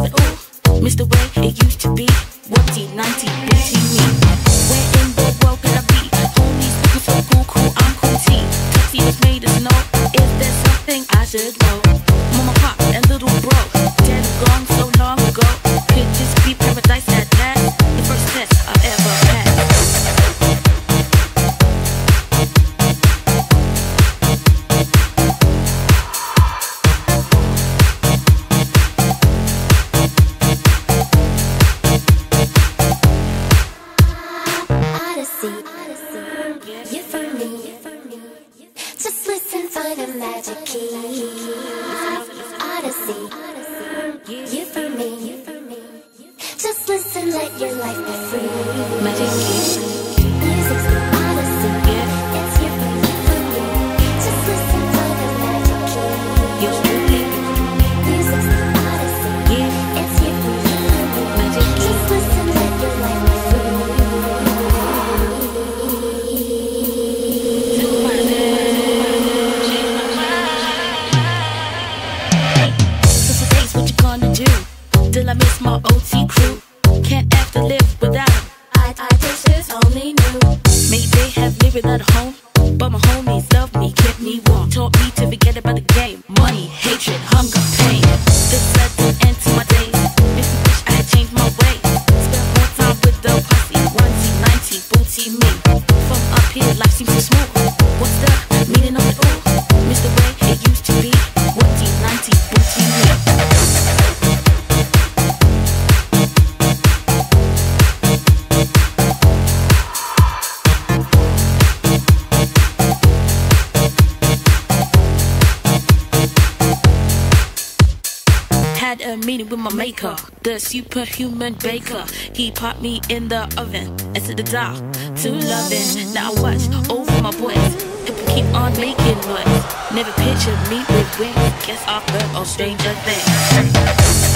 Miss. Missed the way it used to be. Whoopty 90 bitch. Odyssey. You're for me. Just listen, let your life be free. I miss my OT crew. Can't have to live without 'em. I, I just is only new. Maybe they have lived without a home. But my homies love me, kept me warm. Taught me to forget about the game. Money, hatred, a meeting with my maker, the superhuman baker. He popped me in the oven and set the dial to loving. Now I watch over my boys. People keep on making noise. Never picture me with wings. Guess I've heard of stranger things.